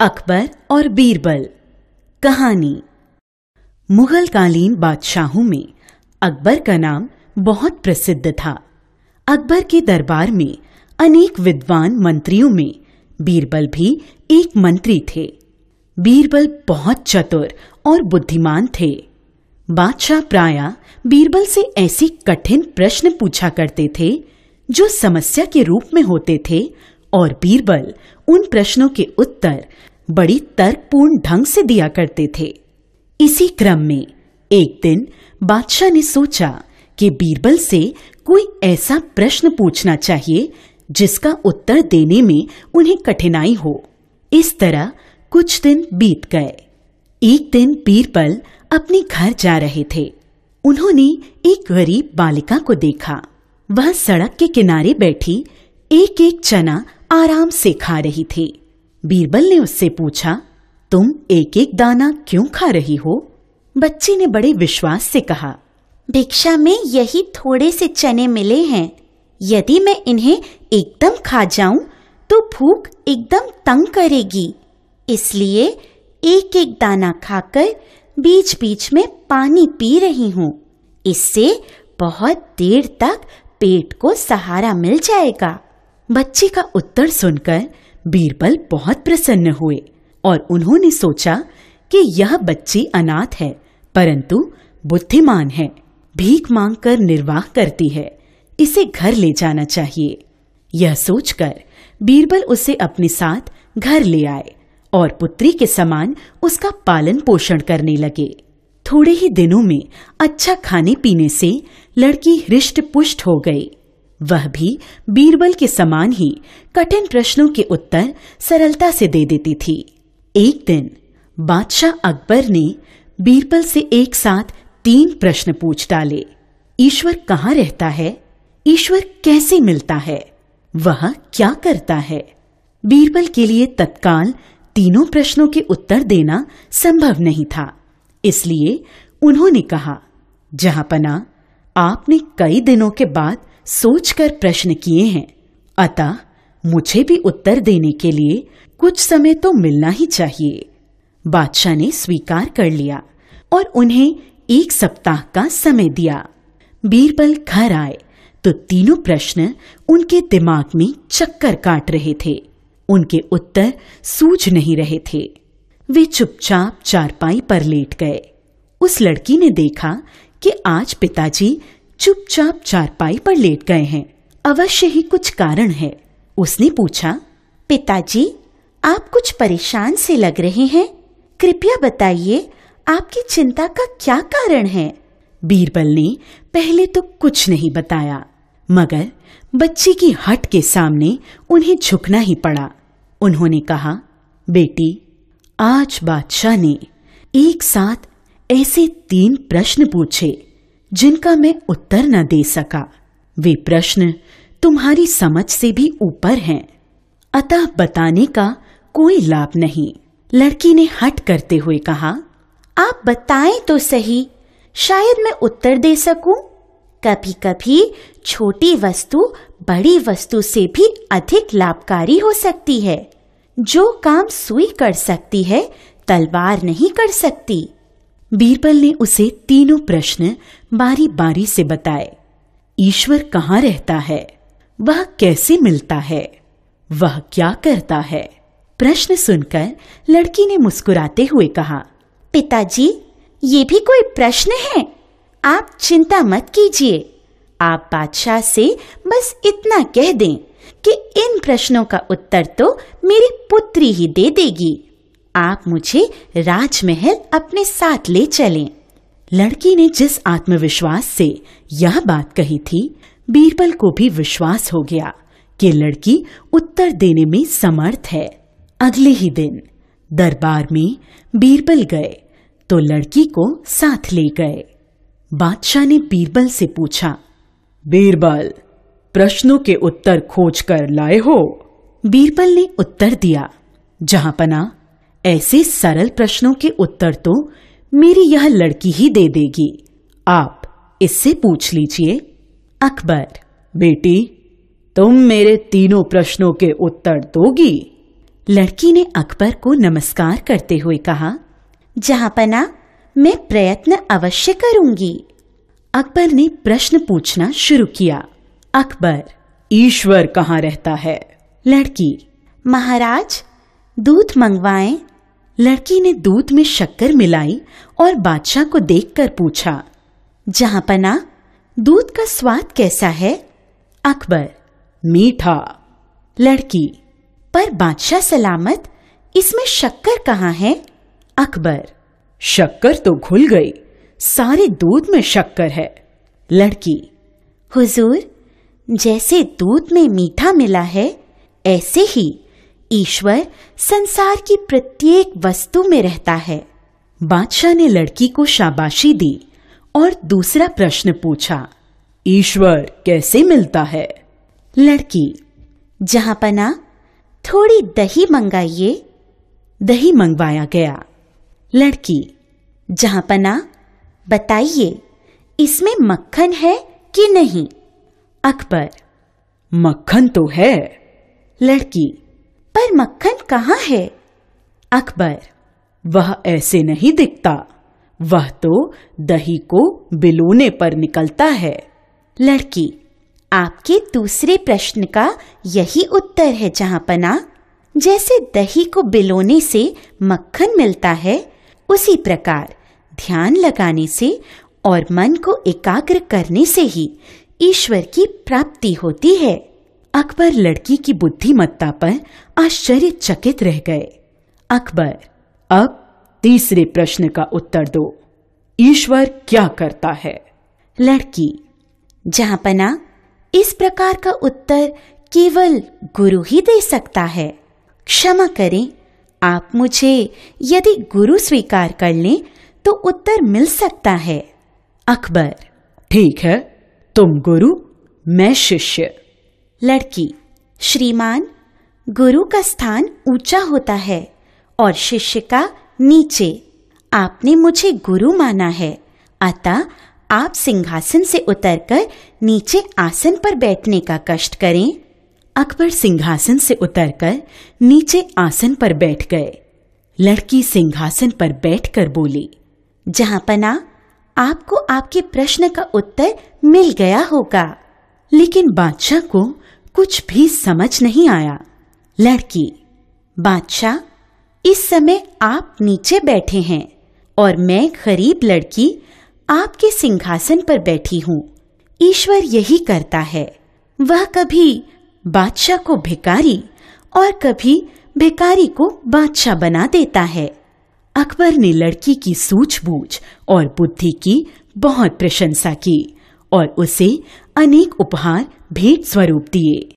अकबर और बीरबल। कहानी। मुगल कालीन बादशाहों में अकबर का नाम बहुत प्रसिद्ध था। अकबर के दरबार में अनेक विद्वान मंत्रियों में बीरबल भी एक मंत्री थे। बीरबल बहुत चतुर और बुद्धिमान थे। बादशाह प्राय बीरबल से ऐसे कठिन प्रश्न पूछा करते थे, जो समस्या के रूप में होते थे और बीरबल उन प्रश्नों के उत्तर बड़ी तर्कपूर्ण ढंग से दिया करते थे। इसी क्रम में एक दिन बादशाह ने सोचा कि बीरबल से कोई ऐसा प्रश्न पूछना चाहिए जिसका उत्तर देने में उन्हें कठिनाई हो। इस तरह कुछ दिन बीत गए। एक दिन बीरबल अपने घर जा रहे थे। उन्होंने एक गरीब बालिका को देखा। वह सड़क के किनारे बैठी एक एक चना आराम से खा रही थी। बीरबल ने उससे पूछा, तुम एक एक दाना क्यों खा रही हो? बच्ची ने बड़े विश्वास से कहा, भिक्षा में यही थोड़े से चने मिले हैं। यदि मैं इन्हें एकदम खा जाऊँ तो भूख एकदम तंग करेगी। इसलिए एक एक दाना खाकर बीच बीच में पानी पी रही हूँ। इससे बहुत देर तक पेट को सहारा मिल जाएगा। बच्ची का उत्तर सुनकर बीरबल बहुत प्रसन्न हुए और उन्होंने सोचा कि यह बच्ची अनाथ है, परंतु बुद्धिमान है, भीख मांगकर निर्वाह करती है, इसे घर ले जाना चाहिए। यह सोचकर बीरबल उसे अपने साथ घर ले आए और पुत्री के समान उसका पालन पोषण करने लगे। थोड़े ही दिनों में अच्छा खाने पीने से लड़की हृष्ट पुष्ट हो गई। वह भी बीरबल के समान ही कठिन प्रश्नों के उत्तर सरलता से दे देती थी। एक दिन बादशाह अकबर ने बीरबल से एक साथ तीन प्रश्न पूछ डाले। ईश्वर कहाँ रहता है? ईश्वर कैसे मिलता है? वह क्या करता है? बीरबल के लिए तत्काल तीनों प्रश्नों के उत्तर देना संभव नहीं था। इसलिए उन्होंने कहा, जहाँ आपने कई दिनों के बाद सोचकर प्रश्न किए हैं। अतः मुझे भी उत्तर देने के लिए कुछ समय तो मिलना ही चाहिए। बादशाह ने स्वीकार कर लिया और उन्हें एक सप्ताह का समय दिया। बीरबल घर आए तो तीनों प्रश्न उनके दिमाग में चक्कर काट रहे थे। उनके उत्तर सूझ नहीं रहे थे। वे चुपचाप चारपाई पर लेट गए। उस लड़की ने देखा कि आज पिताजी चुपचाप चारपाई पर लेट गए हैं। अवश्य ही कुछ कारण है। उसने पूछा, पिताजी, आप कुछ परेशान से लग रहे हैं। कृपया बताइए, आपकी चिंता का क्या कारण है? बीरबल ने पहले तो कुछ नहीं बताया, मगर बच्ची की हट के सामने उन्हें झुकना ही पड़ा। उन्होंने कहा, बेटी, आज बादशाह ने एक साथ ऐसे तीन प्रश्न पूछे। जिनका मैं उत्तर न दे सका। वे प्रश्न तुम्हारी समझ से भी ऊपर हैं। अतः बताने का कोई लाभ नहीं। लड़की ने हट करते हुए कहा, आप बताएँ तो सही। शायद मैं उत्तर दे सकूँ। कभी कभी छोटी वस्तु बड़ी वस्तु से भी अधिक लाभकारी हो सकती है। जो काम सुई कर सकती है, तलवार नहीं कर सकती। बीरबल ने उसे तीनों प्रश्न बारी बारी से बताए। ईश्वर कहाँ रहता है? वह कैसे मिलता है? वह क्या करता है? प्रश्न सुनकर लड़की ने मुस्कुराते हुए कहा, पिताजी, ये भी कोई प्रश्न है? आप चिंता मत कीजिए। आप बादशाह से बस इतना कह दें कि इन प्रश्नों का उत्तर तो मेरी पुत्री ही दे देगी। आप मुझे राजमहल अपने साथ ले चलें। लड़की ने जिस आत्मविश्वास से यह बात कही थी, बीरबल को भी विश्वास हो गया कि लड़की उत्तर देने में समर्थ है। अगले ही दिन दरबार में बीरबल गए तो लड़की को साथ ले गए। बादशाह ने बीरबल से पूछा, बीरबल, प्रश्नों के उत्तर खोज कर लाए हो? बीरबल ने उत्तर दिया, जहाँ पना ऐसे सरल प्रश्नों के उत्तर तो मेरी यह लड़की ही दे देगी। आप इससे पूछ लीजिए। अकबर। बेटी, तुम मेरे तीनों प्रश्नों के उत्तर दोगी। लड़की ने अकबर को नमस्कार करते हुए कहा, जहाँ पना मैं प्रयत्न अवश्य करूँगी। अकबर ने प्रश्न पूछना शुरू किया। अकबर, ईश्वर कहाँ रहता है? लड़की, महाराज, दूध मंगवाएँ लड़की ने दूध में शक्कर मिलाई और बादशाह को देखकर पूछा, जहाँ पना दूध का स्वाद कैसा है? अकबर, मीठा। लड़की, पर बादशाह सलामत, इसमें शक्कर कहाँ है? अकबर, शक्कर तो घुल गई, सारे दूध में शक्कर है। लड़की, हुजूर, जैसे दूध में मीठा मिला है, ऐसे ही ईश्वर संसार की प्रत्येक वस्तु में रहता है। बादशाह ने लड़की को शाबाशी दी और दूसरा प्रश्न पूछा, ईश्वर कैसे मिलता है? लड़की, जहाँ पना, थोड़ी दही मंगाइए। दही मंगवाया गया। लड़की, जहाँ पना, बताइए, इसमें मक्खन है कि नहीं? अकबर, मक्खन तो है। लड़की पर मक्खन कहाँ है? अकबर वह ऐसे नहीं दिखता। वह तो दही को बिलोने पर निकलता है। लड़की आपके दूसरे प्रश्न का यही उत्तर है जहाँ पना। जैसे दही को बिलोने से मक्खन मिलता है उसी प्रकार ध्यान लगाने से और मन को एकाग्र करने से ही ईश्वर की प्राप्ति होती है। अकबर लड़की की बुद्धिमत्ता पर आश्चर्यचकित रह गए। अकबर, अब तीसरे प्रश्न का उत्तर दो। ईश्वर क्या करता है? लड़की जहाँ पना इस प्रकार का उत्तर केवल गुरु ही दे सकता है। क्षमा करें, आप मुझे यदि गुरु स्वीकार कर लें तो उत्तर मिल सकता है। अकबर, ठीक है, तुम गुरु, मैं शिष्य। लड़की। श्रीमान, गुरु का स्थान ऊँचा होता है और शिष्य का नीचे। आपने मुझे गुरु माना है। अतः आप सिंहासन से उतरकर नीचे आसन पर बैठने का कष्ट करें। अकबर सिंहासन से उतरकर नीचे आसन पर बैठ गए। लड़की सिंहासन पर बैठकर बोली, जहाँ पना, आपको आपके प्रश्न का उत्तर मिल गया होगा। लेकिन बादशाह को कुछ भी समझ नहीं आया। लड़की, बादशाह, इस समय आप नीचे बैठे हैं और मैं गरीब लड़की आपके सिंहासन पर बैठी हूँ। ईश्वर यही करता है। वह कभी बादशाह को भिकारी और कभी भिकारी को बादशाह बना देता है। अकबर ने लड़की की सूझबूझ और बुद्धि की बहुत प्रशंसा की। और उसे अनेक उपहार भेंट स्वरूप दिए।